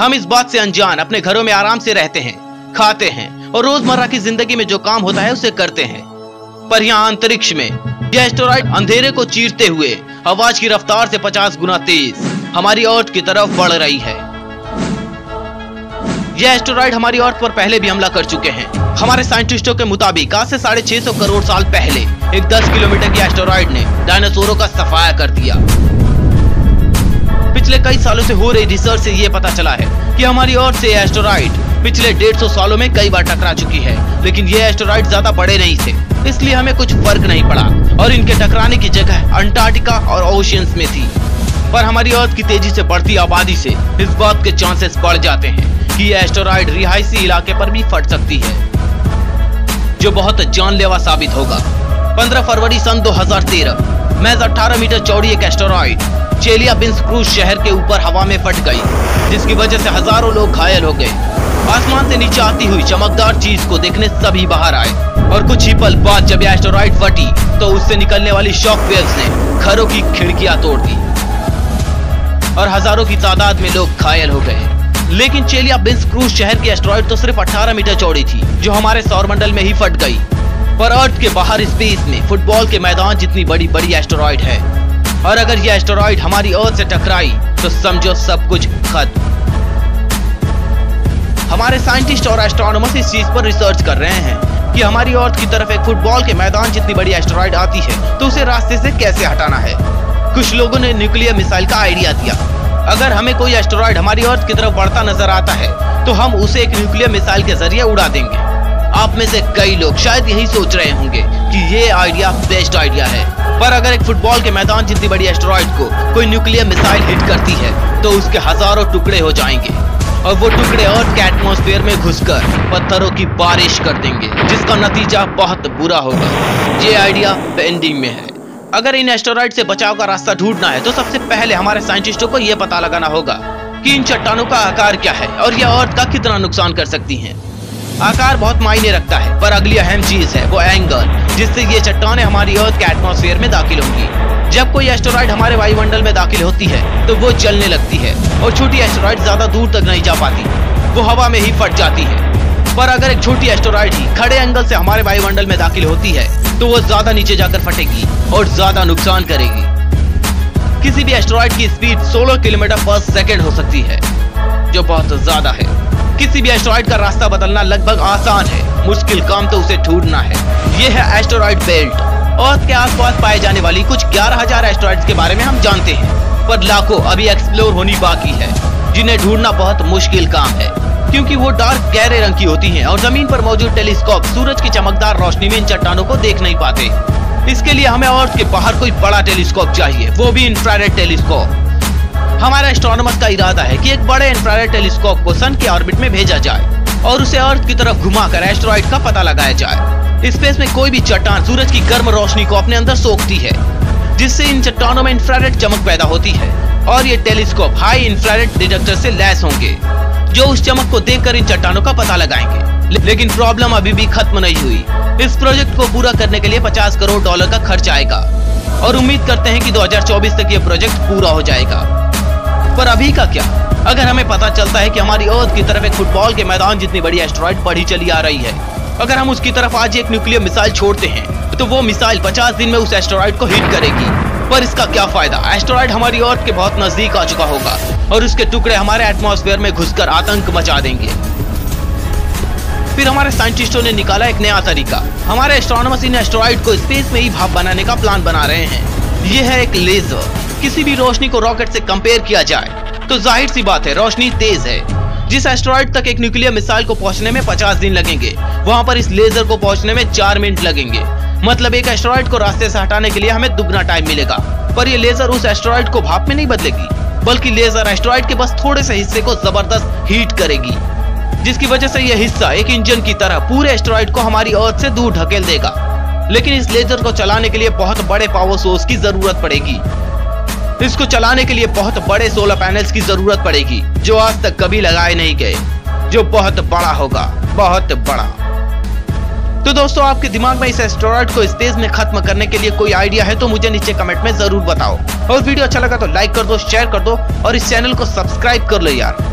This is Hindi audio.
हम इस बात से अनजान, अपने घरों में आराम से रहते हैं, खाते हैं, और रोज़मर्रा की ज़िंदगी में जो काम होता है उसे करते हैं। पर यहाँ अंतरिक्ष में, यह अंधेरे को चीरते हुए, आवाज़ की रफ्तार से 50 गुना तेज, हमारी अर्थ की तरफ़ बढ़ रही है। यह एस्टेरॉइड हमारी अर्थ पर पहले भी हमला कर चुके हैं। हमारे साइंटिस्टों के मुताबिक, आज से साढ़े छह सौ करोड़ साल पहले, एक 10 किलोमीटर की एस्टेरॉइड ने डायनासोरों का सफाया कर दिया। कई सालों से हो रही रिसर्च से ये पता चला है कि हमारी अर्थ से एस्टेरॉइड पिछले 150 सालों में कई बार टकरा चुकी है, लेकिन ये एस्टेरॉइड ज़्यादा बड़े नहीं थे, इसलिए हमें कुछ फ़र्क नहीं पड़ा और इनके टकराने की जगह अंटार्कटिका और ओशियंस में थी। पर हमारी अर्थ की तेज़ी से बढ़ती आबादी से इस बात के चांसेस बढ़ जाते हैं कि यह एस्टेरॉइड रिहायशी इलाके पर भी फट सकती है, जो बहुत जानलेवा साबित होगा। 15 फरवरी सन 2013 महज 18 मीटर चौड़ी एक एस्टेरॉइड चेलिया बिन्स क्रूज शहर के ऊपर हवा में फट गई, जिसकी वजह से हज़ारों लोग घायल हो गए। आसमान से नीचे आती हुई चमकदार चीज़ को देखने सभी बाहर आए, और कुछ ही पल बाद जब एस्टेरॉइड फटी तो उससे निकलने वाली शॉक वेव्स ने घरों की खिड़कियाँ तोड़ दी, और हज़ारों की तादाद में लोग घायल हो गए। लेकिन चेलिया बिन्स क्रूज शहर की एस्टेरॉइड तो सिर्फ़ 18 मीटर चौड़ी थी, जो हमारे सौरमंडल में ही फट गई। पर अर्थ के बाहर स्पेस में फुटबॉल के मैदान जितनी बड़ी बड़ी एस्टेरॉइड है और अगर यह एस्टेरॉइड हमारी अर्थ से टकराई तो समझो सब कुछ खत्म। हमारे साइंटिस्ट और एस्ट्रोनॉमर्स इस चीज़ पर रिसर्च कर रहे हैं कि हमारी अर्थ की तरफ़ एक फुटबॉल के मैदान जितनी बड़ी एस्टेरॉइड आती है तो उसे रास्ते से कैसे हटाना है? कुछ लोगों ने न्यूक्लियर मिसाइल का आइडिया दिया। अगर हमें कोई एस्टेरॉइड हमारी अर्थ की तरफ़ बढ़ता नज़र आता है तो हम उसे एक न्यूक्लियर मिसाइल के ज़रिए उड़ा देंगे। आप में से कई लोग शायद यही सोच रहे होंगे कि ये आइडिया बेस्ट आइडिया है। पर अगर एक फुटबॉल के मैदान जितनी बड़ी एस्टेरॉइड को कोई न्यूक्लियर मिसाइल हिट करती है तो उसके हज़ारों टुकड़े हो जाएँगे। और वो टुकड़े अर्थ के एटमोस्फेयर में घुसकर पत्थरों की बारिश कर देंगे, जिसका नतीजा बहुत बुरा होगा। ये आइडिया पेंडिंग में है। अगर इन एस्टेरॉइड से बचाव का रास्ता ढूंढना है तो सबसे पहले हमारे साइंटिस्टों को यह पता लगाना होगा कि इन चट्टानों का आकार क्या है, और यह अर्थ का कितना नुकसान कर सकती हैं। आकार बहुत मायने रखता है, पर अगली अहम चीज़ है, वो एंगल जिससे ये चट्टाने हमारी अर्थ के एटमोसफेयर में दाखिल होंगी। जब कोई एस्टेरॉइड हमारे वायुमंडल में दाखिल होती है तो वो जलने लगती है, और छोटी एस्टेरॉइड ज़्यादा दूर तक नहीं जा पाती। वो हवा में ही फट जाती है। पर अगर एक छोटी एस्टेरॉइड ही खड़े एंगल से हमारे वायुमंडल में दाखिल होती है तो वो ज़्यादा नीचे जाकर फटेगी, और ज़्यादा नुकसान करेगी। किसी भी एस्टेरॉइड की स्पीड 16 किलोमीटर पर सेकेंड हो सकती है, जो बहुत ज़्यादा है। किसी भी एस्ट्रॉइड का रास्ता बदलना लगभग आसान है। मुश्किल काम तो उसे ढूंढना है। ये है एस्टेरॉइड बेल्ट अर्थ के आसपास पाए जाने वाली कुछ 11000 एस्ट्रॉइड के बारे में हम जानते हैं। पर लाखों अभी एक्सप्लोर होनी बाकी है। जिन्हें ढूंढना बहुत मुश्किल काम है। क्योंकि वो डार्क गहरे रंग की होती हैं और ज़मीन पर मौजूद टेलीस्कोप सूरज की चमकदार रोशनी में इन चट्टानों को देख नहीं पाते। इसके लिए हमें अर्थ के बाहर कोई बड़ा टेलीस्कोप चाहिए। वो भी इंफ्रारेड टेलीस्कोप हमारा एस्ट्रोनॉमर्स का इरादा है कि एक बड़े इंफ्रारेड टेलीस्कोप को सन के ऑर्बिट में भेजा जाए और उसे अर्थ की तरफ़ घुमाकर एस्ट्रॉइड का पता लगाया जाए। स्पेस में कोई भी चट्टान सूरज की गर्म रोशनी को अपने अंदर सोखती है, जिससे इन चट्टानों में इंफ्रारेड चमक पैदा होती है और ये टेलीस्कोप हाई इंफ्रारेड डिटेक्टर से लैस होंगे, जो उस चमक को देखकर इन चट्टानों का पता लगाएँगे। लेकिन प्रॉब्लम अभी भी खत्म नहीं हुई। इस प्रोजेक्ट को पूरा करने के लिए 50 करोड़ डॉलर का खर्च आएगा और उम्मीद करते हैं कि 2024 तक ये प्रोजेक्ट पूरा हो जाएगा। पर अभी का क्या? अगर हमें पता चलता है कि हमारी अर्थ की तरफ़ एक फुटबॉल के मैदान जितनी बड़ी एस्ट्रॉइड बढ़ी चली आ रही है, अगर हम उसकी तरफ़ आज एक न्यूक्लियर मिसाइल छोड़ते हैं तो वो मिसाइल 50 दिन में उस एस्ट्रॉइड को हिट करेगी। पर इसका क्या फ़ायदा? एस्ट्रॉइड हमारी अर्थ के बहुत नज़दीक आ चुका होगा और उसके टुकड़े हमारे एटमोसफेयर में घुसकर आतंक मचा देंगे। फिर हमारे साइंटिस्टों ने निकाला एक नया तरीका। हमारे एस्ट्रोनॉमर्स इन एस्ट्रॉइड को स्पेस में ही भाप बनाने का प्लान बना रहे हैं। ये है एक लेजर किसी भी रोशनी को रॉकेट से कंपेयर किया जाए तो ज़ाहिर सी बात है, रोशनी तेज है। जिस एस्ट्रॉइड तक एक न्यूक्लियर मिसाइल को पहुँचने में 50 दिन लगेंगे, वहाँ पर इस लेजर को पहुँचने में चार मिनट लगेंगे। मतलब एक एस्ट्रॉइड को रास्ते से हटाने के लिए हमें दुगना टाइम मिलेगा, पर ये लेजर उस एस्ट्रॉइड को भाप में नहीं बदलेगी, बल्कि लेजर एस्ट्रॉइड के बस थोड़े से हिस्से को ज़बरदस्त हीट करेगी। जिसकी वजह से यह हिस्सा एक इंजन की तरह पूरे एस्ट्रॉइड को हमारी अर्थ से दूर ढकेल देगा। लेकिन इस लेजर को चलाने के लिए बहुत बड़े पावर सोर्स की ज़रूरत पड़ेगी। इसको चलाने के लिए बहुत बड़े सोलर पैनल्स की ज़रूरत पड़ेगी, जो आज तक कभी लगाए नहीं गए, जो बहुत बड़ा होगा, बहुत बड़ा। तो दोस्तों, आपके दिमाग में इस एस्ट्रॉइड को स्पेस में खत्म करने के लिए कोई आइडिया है तो मुझे नीचे कमेंट में ज़रूर बताओ। और वीडियो अच्छा लगा तो लाइक कर दो शेयर कर दो, और इस चैनल को सब्सक्राइब कर लो यार।